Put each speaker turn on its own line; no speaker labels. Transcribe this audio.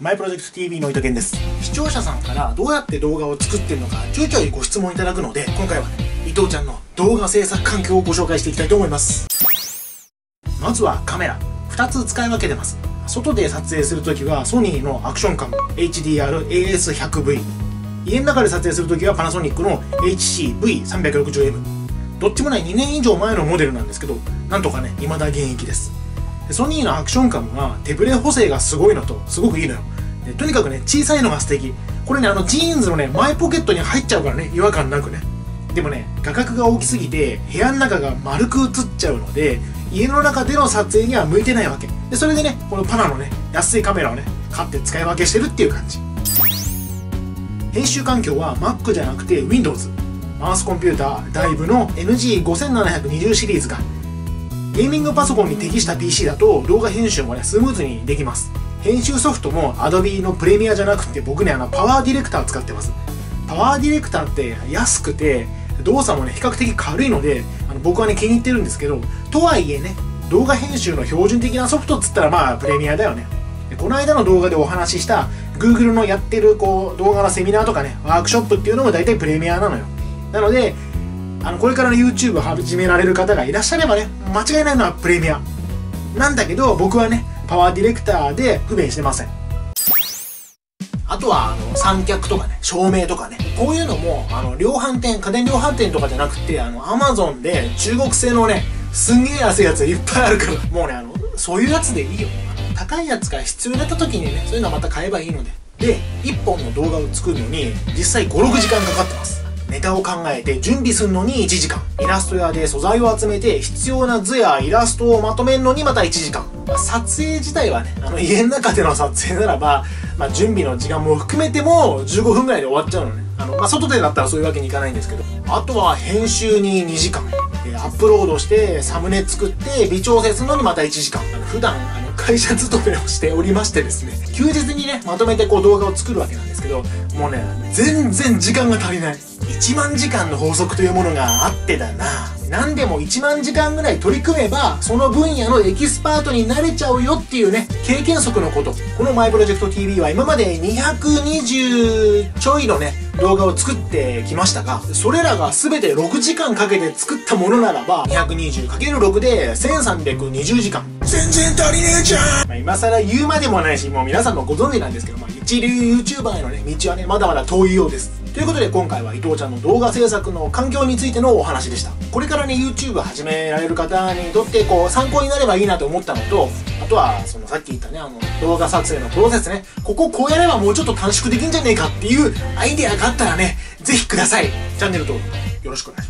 マイプロジェクト TV の糸健です。視聴者さんからどうやって動画を作ってるのかちょいちょいご質問いただくので今回はね伊藤ちゃんの動画制作環境をご紹介していきたいと思います。まずはカメラ。2つ使い分けてます。外で撮影するときはソニーのアクションカム HDR-AS100V 家の中で撮影するときはパナソニックの HCV360M どっちもね2年以上前のモデルなんですけどなんとかね未だ現役です。ソニーのアクションカムは手ブレ補正がすごいのとすごくいいのよ。とにかくね小さいのが素敵。これねあのジーンズのね前ポケットに入っちゃうからね違和感なくね。でもね画角が大きすぎて部屋の中が丸く映っちゃうので家の中での撮影には向いてないわけ。でそれでねこのパナのね安いカメラをね買って使い分けしてるっていう感じ。編集環境は Mac じゃなくて Windows マウスコンピューター DAIV の NG5720 シリーズがゲーミングパソコンに適した PC だと動画編集もねスムーズにできます。編集ソフトも Adobe のプレミアじゃなくて僕ねあの PowerDirector 使ってます。 PowerDirector って安くて動作もね比較的軽いのであの僕はね気に入ってるんですけどとはいえね動画編集の標準的なソフトっつったらまあプレミアだよね。この間の動画でお話しした Google のやってるこう動画のセミナーとかねワークショップっていうのも大体プレミアなのよ。なのであのこれからの YouTube 始められる方がいらっしゃればね間違いないのは Premiere。なんだけど僕はね PowerDirector で不便してません。あとはあの三脚とかね照明とかね。こういうのもあの量販店家電量販店とかじゃなくてあの Amazon で中国製のねすんげえ安いやついっぱいあるからもうねあのそういうやつでいいよ。高いやつが必要になった時にねそういうのはまた買えばいいので。で1本の動画を作るのに実際56時間かかってます。ネタを考えて準備するのに1時間。イラスト屋で素材を集めて必要な図やイラストをまとめるのにまた1時間、まあ、撮影自体はねあの家の中での撮影ならば、まあ、準備の時間も含めても15分ぐらいで終わっちゃうのね。あの、まあ、外でだったらそういうわけにいかないんですけど。あとは編集に2時間。えアップロードしてサムネ作って微調整するのにまた1時間。普段あの会社勤めをしておりましてですね休日にねまとめてこう動画を作るわけなんですけどもうね全然時間が足りない。1万時間の法則というものがあってだな。何でも1万時間ぐらい取り組めばその分野のエキスパートになれちゃうよっていうね経験則のこと。このマイプロジェクト TV は今まで220ちょいのね動画を作ってきましたがそれらが全て6時間かけて作ったものならば 220×6 で1320時間。全然足りねえじゃん、まあ、今更言うまでもないしもう皆さんもご存知なんですけど、まあ、一流 YouTuber へのね道はねまだまだ遠いようですということで今回は伊藤ちゃんの動画制作の環境についてのお話でした。これからね YouTube 始められる方にとってこう参考になればいいなと思ったのとあとはそのさっき言ったねあの動画撮影のプロセスね。こここうやればもうちょっと短縮できんじゃねえかっていうアイデアがあったらねぜひください。チャンネル登録よろしくお願いします。